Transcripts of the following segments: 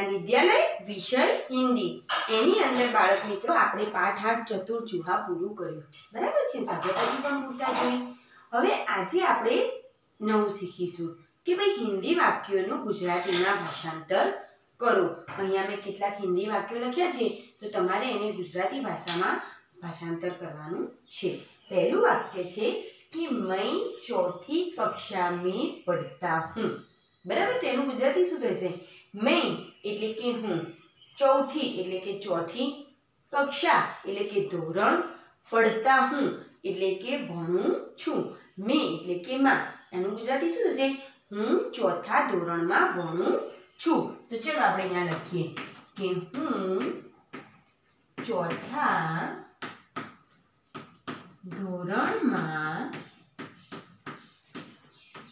જ્ઞાન વિદ્યાલય, વિષય, હિન્દી. એની અંદર બાળક મિત્રો આપણે પાઠ આઠ ચતુર ચૂહા પૂરું કર્યું. બરાબર છે? સાથે પછી પણ પૂરતા જોઈએ હવે આજે આપણે નવું શીખીશું કે ભાઈ હિન્દી વાક્યોનું ગુજરાતીમાં ભાષાંતર કરો. અહીંયા મેં કેટલાક હિન્દી વાક્યો લખ્યા છે, તો તમારે એને ગુજરાતી ભાષામાં ભાષાંતર કરવાનું છે. પહેલું વાક્ય છે કે મેં ચોથી કક્ષા મેં પડતા હું. બરાબર તેનું ગુજરાતી શું થશે मैं એટલે કે હું ચૌથી એટલે કે ચોથી કક્ષા એટલે કે ધોરણ પડતા હું એટલે કે ભણું છું મેં એટલે કે માં એનું ગુજરાતી શું થશે હું ચોથા ધોરણમાં ભણું છું તો ચલો આપણે અહીંયા લખીએ કે હું ચોથા ધોરણમાં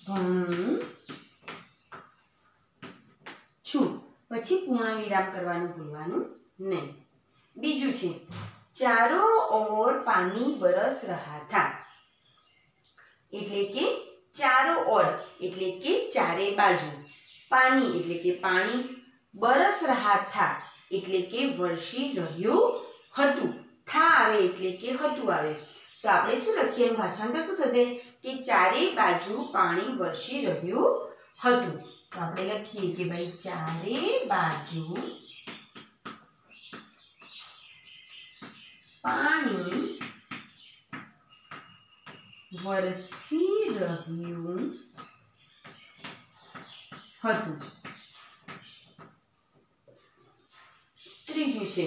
ભણું છું. પછી પૂર્ણ વિરામ કરવાનું ભૂલવાનું નહીં. બીજું છે, ચારો ઓર પાણી બરસ રહ્યા હતા એટલે કે ચારો ઓર, એટલે કે ચારે બાજુ. પાણી, એટલે કે પાણી બરસ રહા થા, એટલે કે વર્ષી રહ્યું હતું. થા આવે એટલે કે હતું આવે. તો આપણે શું લખીએ? એનું ભાષાંતર શું થશે? કે ચારે બાજુ પાણી વરસી રહ્યું હતું. તો આપણે લખીએ કે ભાઈ ચારે બાજુ પાણી વરસી રહ્યું હતું. ત્રીજું છે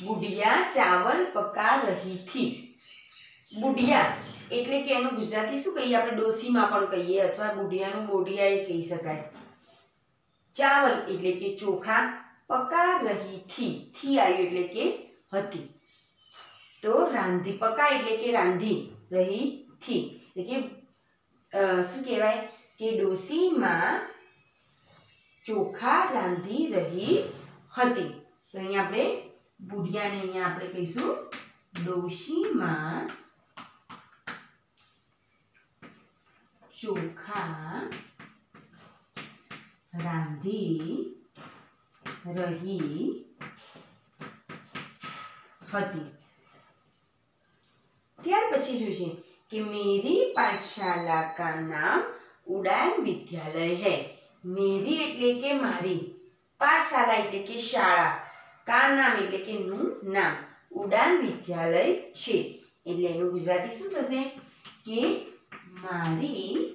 બુઢિયા ચાવલ પકા રહી થી. બુઢિયા એટલે કે એનું ગુજરાતી શું કહીએ? આપણે ડોસીમાં પણ કહીએ અથવા બુઢિયાનું બોડિયા એ કહી શકાય. ચાવલ એટલે કે ચોખા પકા રહી થી થી આવ્યું એટલે કે હતી તો રાંધી પકા એટલે કે રાંધી રહી થી એટલે કે અ, શું કહેવાય કે ડોસીમાં ચોખા રાંધી રહી હતી તો અહીંયા આપણે બુઢિયાને અહીંયા આપણે કહીશું ડોશીમાં ચોખા રાંધી રહી હતી. ત્યાર પછી શું છે કે મેરી પાઠશાલા કા નામ ઉડાન વિદ્યાલય હૈ. મેરી એટલે કે મારી. પાઠશાલા એટલે કે શાળા. કા નામ એટલે કે નું નામ. ઉડાન વિદ્યાલય છે. એટલે એનું ગુજરાતી શું થશે? કે મારી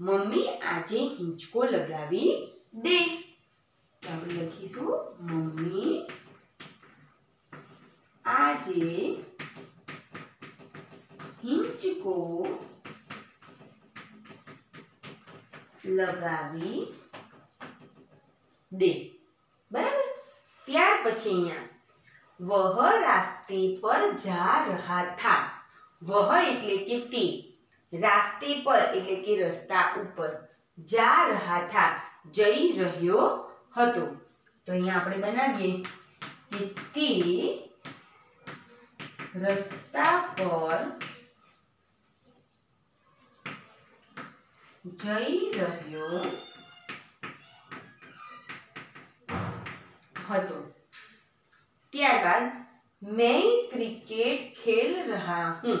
મમ્મી આજે હિંચકો લગાવી દે તો આપણે લખીશું મમ્મી આજે હિંચકો લગાવી દે બરાબર ત્યાર પછી અહીંયા વહ રાસ્તે પર જા રહા થા વહ એટલે કે તે રાસ્તે પર એટલે કે રસ્તા ઉપર જા રહા થા જઈ રહ્યો હતો તો અહીંયા આપણે બનાવીએ કે તે રસ્તા પર જઈ રહ્યો હતો ત્યારબાદ મેં ક્રિકેટ ખેલ રહા હું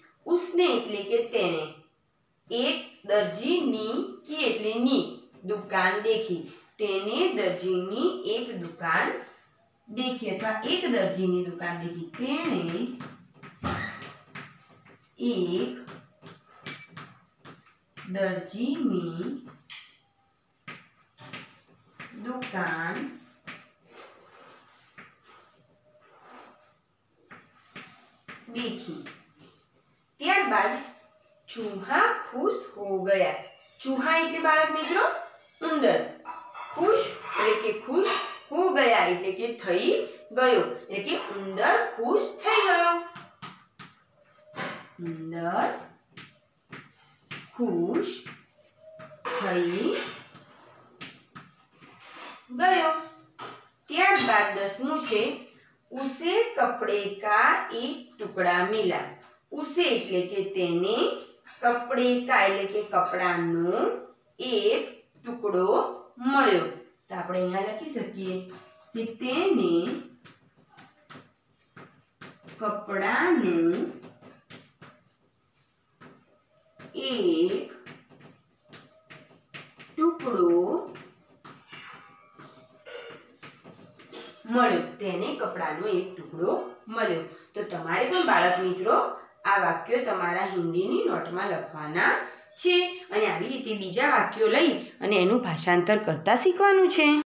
उसने इतले के तेने एक दर्जी नी की इतले नी दुकान देखी। तेने दर्जी नी एक दुकान देखी अथवा एक दर्जी नी दुकान देखी। तेने एक दर्जी नी दुकान देखी। ત્યારબાદ ચૂહા ખુશ હો ગયા ચૂહા એટલે બાળક મિત્રો ઉંદર ખુશ એટલે કે ખુશ હો ગયા એટલે કે થઈ ગયો એટલે કે ઉંદર ખુશ થઈ ગયો ઉંદર ખુશ થઈ ગયો ત્યારબાદ દસમું છે ઉસે કપડે કા એક ટુકડા મિલા ઉસે એટલે કે તેને કપડેકા એટલે કે કપડાનો એક ટુકડો મળ્યો. તો આપણે અહીંયા લખી શકીએ કે તેને કપડાનો એક ટુકડો મળ્યો. તેને કપડાનો એક ટુકડો મળ્યો. તો તમારે પણ બાળક મિત્રો આ વાક્યો તમારા હિન્દીની નોટમાં લખવાના છે. અને આવી રીતે બીજા વાક્યો લઈ અને એનું ભાષાંતર કરતા શીખવાનું છે.